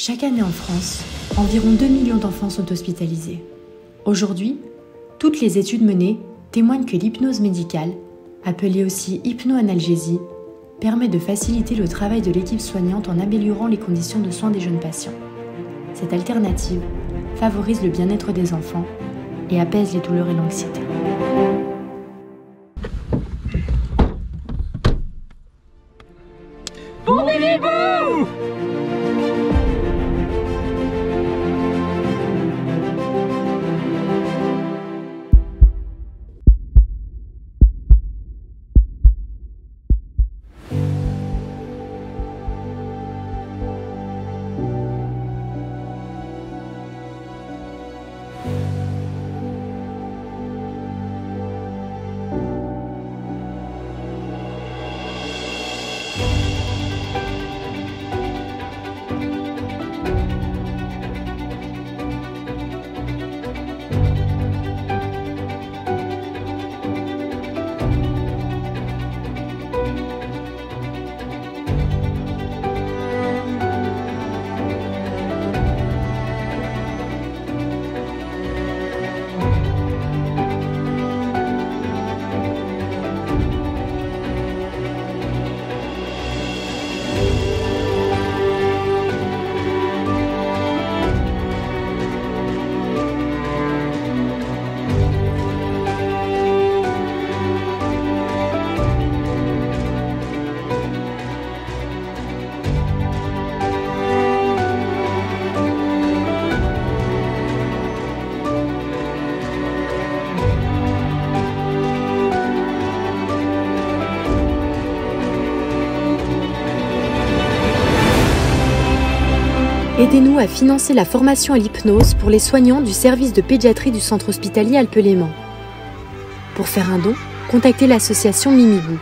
Chaque année en France, environ 2 millions d'enfants sont hospitalisés. Aujourd'hui, toutes les études menées témoignent que l'hypnose médicale, appelée aussi hypnoanalgésie, permet de faciliter le travail de l'équipe soignante en améliorant les conditions de soins des jeunes patients. Cette alternative favorise le bien-être des enfants et apaise les douleurs et l'anxiété. Aidez-nous à financer la formation à l'hypnose pour les soignants du service de pédiatrie du centre hospitalier Alpes-Léman. Pour faire un don, contactez l'association Mimibou.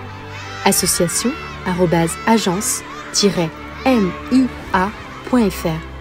Association-agence-mia.fr